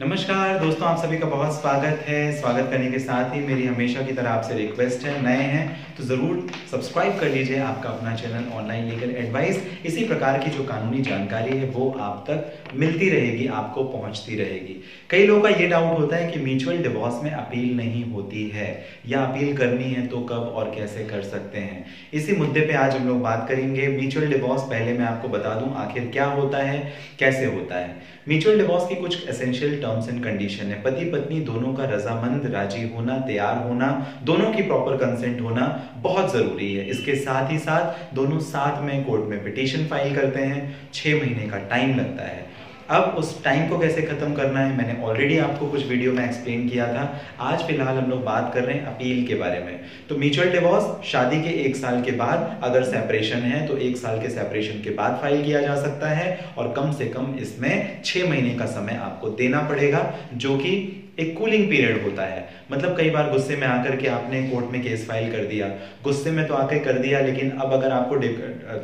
नमस्कार, दोस्तों, आप सभी का बहुत स्वागत है। स्वागत करने के साथ ही मेरी हमेशा की तरह आपसे रिक्वेस्ट है, नए हैं तो ज़रूर सब्सक्राइब कर लीजिए आपका अपना चैनल ऑनलाइन लीगल एडवाइस इसी प्रकार की जो कानूनी जानकारी है, वो आप तक मिलती रहेगी, आपको पहुँचती रहेगी। कई लोगों का ये डाउट होता है कि म्यूचुअल डिवोर्स में अपील नहीं होती है, या अपील करनी है तो कब और कैसे कर सकते हैं? इसी मुद्दे पे आज हम लोग बात करेंगे। म्यूचुअल डिवोर्स पहले मैं आपको बता दूँ, आखिर क्या होता है, कैसे होता है? म्यूचुअल डिवोर्स की कुछ एसेंशियल टर्म्स एंड कंडीशन है। पति पत्नी दोनों का रजामंद, राज़ी होना, तैयार होना, दोनों की प्रॉपर कंसेंट होना बहुत ज़रूरी है। इसके साथ ही साथ दोनों साथ में कोर्ट में पिटिशन फ़ाइल करते हैं। छह महीने का टाइम लगता है। अब उस टाइम को कैसे खत्म करना है, मैंने ऑलरेडी आपको कुछ वीडियो में एक्सप्लेन किया था। आज फ़िलहाल हम लोग बात कर रहे हैं अपील के बारे में। तो म्यूचुअल डिवोर्स शादी के एक साल के बाद अगर सेपरेशन है तो एक साल के सेपरेशन के बाद फ़ाइल किया जा सकता है और कम से कम इसमें छह महीने का समय आपको देना पड़ेगा, जो कि एक कूलिंग पीरियड होता है। मतलब कई बार गुस्से में आकर के आपने कोर्ट में केस फ़ाइल कर दिया। गुस्से में तो आके कर दिया, लेकिन अब अगर आपको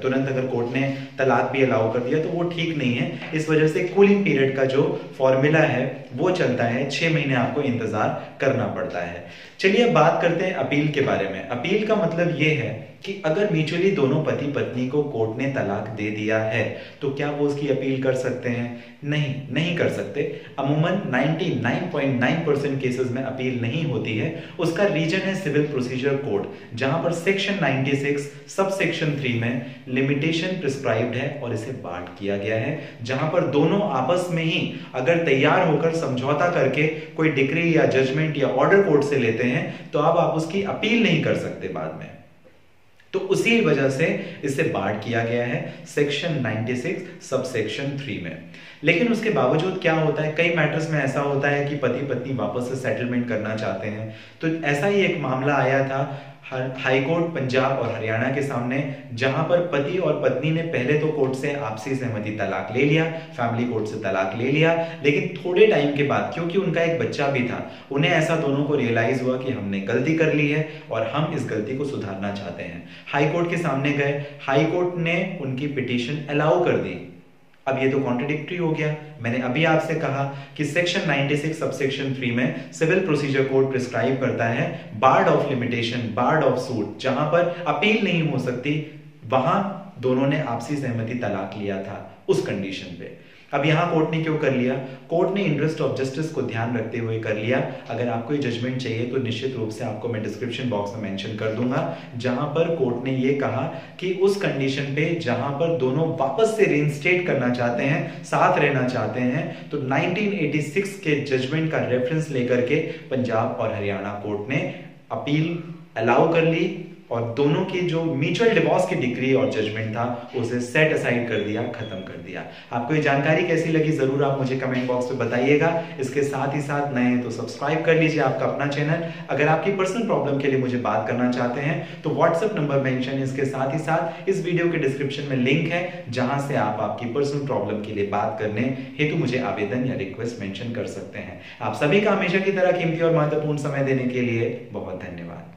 तुरंत अगर कोर्ट ने तलाक भी अलाउ कर दिया तो वो ठीक नहीं है। इस वजह से कूलिंग पीरियड का जो फॉर्मूला है, वो चलता है, छह महीने आपको इंतज़ार करना पड़ता है। चलिए अब बात करते हैं अपील के बारे में। अपील का मतलब ये है कि अगर म्यूचुअली दोनों पति पत्नी को कोर्ट ने तलाक दे दिया है तो क्या वो उसकी अपील कर सकते हैं? नहीं नहीं कर सकते। अमूमन 99.9 परसेंट केसेस में अपील नहीं होती है। उसका रीजन है सिविल प्रोसीजर कोड, जहाँ पर सेक्शन 96 सब सेक्शन 3 में लिमिटेशन प्रिस्क्राइब्ड है और इसे बांट किया गया है, जहाँ पर दोनों आपस में ही अगर तैयार होकर समझौता करके कोई डिग्री या जजमेंट या ऑर्डर कोर्ट से लेते हैं तो अब आप उसकी अपील नहीं कर सकते बाद में। तो उसी वजह से इसे बाढ़ किया गया है सेक्शन 96 सब सेक्शन 3 में। लेकिन उसके बावजूद क्या होता है? कई मैटर्स में ऐसा होता है कि पति पत्नी वापस से सेटलमेंट करना चाहते हैं। तो ऐसा ही एक मामला आया था हाईकोर्ट पंजाब और हरियाणा के सामने, जहाँ पर पति और पत्नी ने पहले तो कोर्ट से आपसी सहमति तलाक ले लिया, फैमिली कोर्ट से तलाक ले लिया, लेकिन थोड़े टाइम के बाद, क्योंकि उनका एक बच्चा भी था, उन्हें ऐसा दोनों को रियलाइज़ हुआ कि हमने गलती कर ली है और हम इस गलती को सुधारना चाहते हैं। हाईकोर्ट के सामने गए हाईकोर्ट ने उनकी पिटिशन अलाउ कर दी। अब ये तो कॉन्ट्रोडिक्टी हो गया। मैंने अभी आपसे कहा कि सेक्शन 96 सबसेक्शन थ्री में सिविल प्रोसीजर कोड प्रिस्क्राइब करता है barred of limitation barred of suit जहाँ पर अपील नहीं हो सकती, वहाँ दोनों ने आपसी सहमति तलाक लिया था उस कंडीशन पे। अब यहाँ कोर्ट ने क्यों कर लिया? कोर्ट ने इंटरेस्ट ऑफ़ जस्टिस को ध्यान रखते हुए कर लिया। अगर आपको ये जजमेंट चाहिए तो निश्चित रूप से आपको मैं डिस्क्रिप्शन बॉक्स में मेंशन कर दूँगा, जहाँ पर कोर्ट ने ये कहा कि उस कंडीशन पे जहाँ पर दोनों वापस से रिइंस्टेट करना चाहते हैं, साथ रहना चाहते हैं तो 1986 के जजमेंट का रेफरेंस लेकर के पंजाब और हरियाणा कोर्ट ने अपील अलाउ कर ली। और दोनों की जो म्यूचुअल डिवोर्स की डिग्री और जजमेंट था, उसे सेट असाइड कर दिया, खत्म कर दिया। आपको ये जानकारी कैसी लगी, ज़रूर आप मुझे कमेंट बॉक्स में बताइएगा। इसके साथ ही साथ नए हैं तो सब्सक्राइब कर लीजिए आपका अपना चैनल अगर आपकी पर्सनल प्रॉब्लम के लिए मुझे बात करना चाहते हैं तो व्हाट्सएप नंबर मेंशन इसके साथ ही साथ इस वीडियो के डिस्क्रिप्शन में लिंक है, जहाँ से आप आपकी पर्सनल प्रॉब्लम के लिए बात करने हेतु मुझे आवेदन या रिक्वेस्ट मेंशन कर सकते हैं। आप सभी का हमेशा की तरह कीमती और महत्वपूर्ण समय देने के लिए बहुत धन्यवाद।